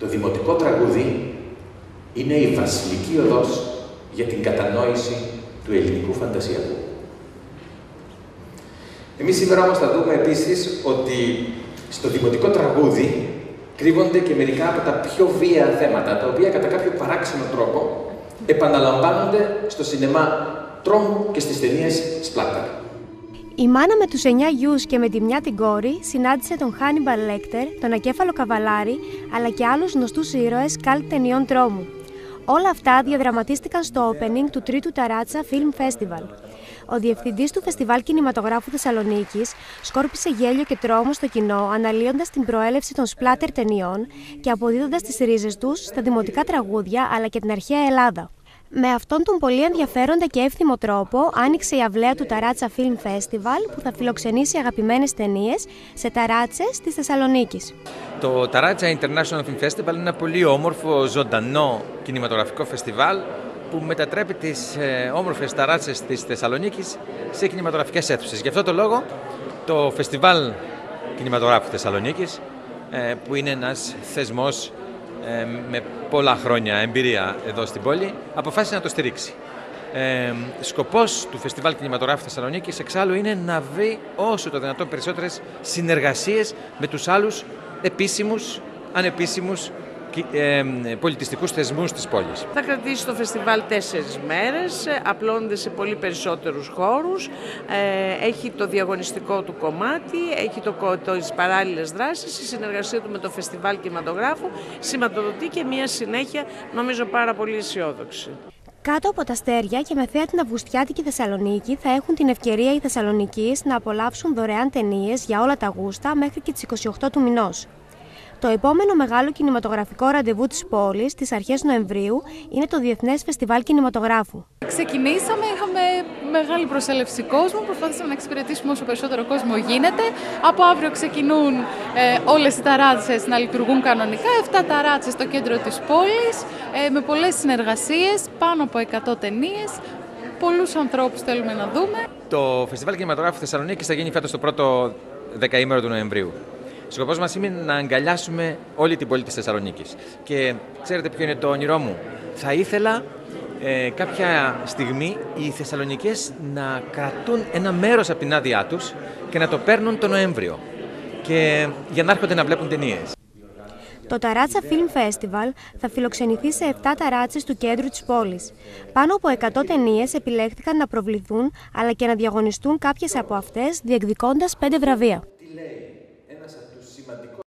Το δημοτικό τραγούδι είναι η βασιλική οδός για την κατανόηση του ελληνικού φαντασιακού. Εμείς σήμερα όμως θα δούμε επίσης ότι στο δημοτικό τραγούδι κρύβονται και μερικά από τα πιο βία θέματα, τα οποία κατά κάποιο παράξενο τρόπο επαναλαμβάνονται στο σινεμά τρόμου και στις ταινίες Σπλάτερ. Η μάνα με τους 9 γιους και με τη μια την κόρη συνάντησε τον Χάνιμπαλ Λέκτερ, τον Ακέφαλο Καβαλάρη, αλλά και άλλους γνωστούς ήρωες καλτ ταινιών τρόμου. Όλα αυτά διαδραματίστηκαν στο opening του τρίτου Ταράτσα Film Festival. Ο διευθυντής του Φεστιβάλ Κινηματογράφου Θεσσαλονίκης σκόρπισε γέλιο και τρόμο στο κοινό, αναλύοντας την προέλευση των σπλάτερ ταινιών και αποδίδοντας τις ρίζες τους στα δημοτικά τραγούδια αλλά και την αρχαία Ελλάδα. Με αυτόν τον πολύ ενδιαφέροντα και εύθυμο τρόπο άνοιξε η αυλαία του Ταράτσα Film Festival που θα φιλοξενήσει αγαπημένες ταινίες σε ταράτσες της Θεσσαλονίκης. Το Ταράτσα International Film Festival είναι ένα πολύ όμορφο, ζωντανό κινηματογραφικό φεστιβάλ που μετατρέπει τις ε, όμορφες ταράτσες της Θεσσαλονίκης σε κινηματογραφικές αίθουσες. Γι' αυτό το λόγο το Φεστιβάλ Κινηματογράφου Θεσσαλονίκης ε, που είναι ένας θεσμός ε, με πολλά χρόνια εμπειρία εδώ στην πόλη, αποφάσισε να το στηρίξει. Ε, σκοπός του Φεστιβάλ Κινηματογράφου Θεσσαλονίκης εξάλλου είναι να βρει όσο το δυνατόν περισσότερες συνεργασίες με τους άλλους επίσημους, ανεπίσημους ε, πολιτιστικούς θεσμούς της πόλης. Θα κρατήσει το φεστιβάλ τέσσερις μέρες, ε, απλώνεται σε πολύ περισσότερους χώρους, ε, έχει το διαγωνιστικό του κομμάτι, έχει το, το, τις παράλληλες δράσεις, η συνεργασία του με το φεστιβάλ κινηματογράφου σηματοδοτεί και μια συνέχεια νομίζω πάρα πολύ αισιόδοξη. Κάτω από τα αστέρια και με θέα την Αυγουστιάτικη Θεσσαλονίκη θα έχουν την ευκαιρία οι Θεσσαλονικοί να απολαύσουν δωρεάν ταινίες για όλα τα γούστα μέχρι και τις 28 του μηνός. Το επόμενο μεγάλο κινηματογραφικό ραντεβού της πόλης, στις αρχές Νοεμβρίου, είναι το Διεθνές Φεστιβάλ Κινηματογράφου. Ξεκινήσαμε, είχαμε μεγάλη προσέλευση κόσμου, προσπαθήσαμε να εξυπηρετήσουμε όσο περισσότερο κόσμο γίνεται. Από αύριο ξεκινούν ε, όλες οι ταράτσες να λειτουργούν κανονικά, 7 ταράτσες στο κέντρο της πόλης, ε, με πολλές συνεργασίες, πάνω από 100 ταινίες. Πολλούς ανθρώπους θέλουμε να δούμε. Το Φεστιβάλ Κινηματογράφου Θεσσαλονίκης θα γίνει φέτος το πρώτο δεκαήμερο του Νοεμβρίου. Σκοπός μας είναι να αγκαλιάσουμε όλη την πόλη της Θεσσαλονίκης. Και ξέρετε ποιο είναι το όνειρό μου; Θα ήθελα ε, κάποια στιγμή οι Θεσσαλονικές να κρατούν ένα μέρος από την άδειά τους και να το παίρνουν το Νοέμβριο και για να έρχονται να βλέπουν ταινίες. Το Ταράτσα Film Festival θα φιλοξενηθεί σε 7 ταράτσες του κέντρου της πόλης. Πάνω από 100 ταινίες επιλέχθηκαν να προβληθούν αλλά και να διαγωνιστούν κάποιες από αυτές διεκδικώντας 5 βραβεία.